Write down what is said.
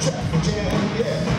traffic jam, yeah.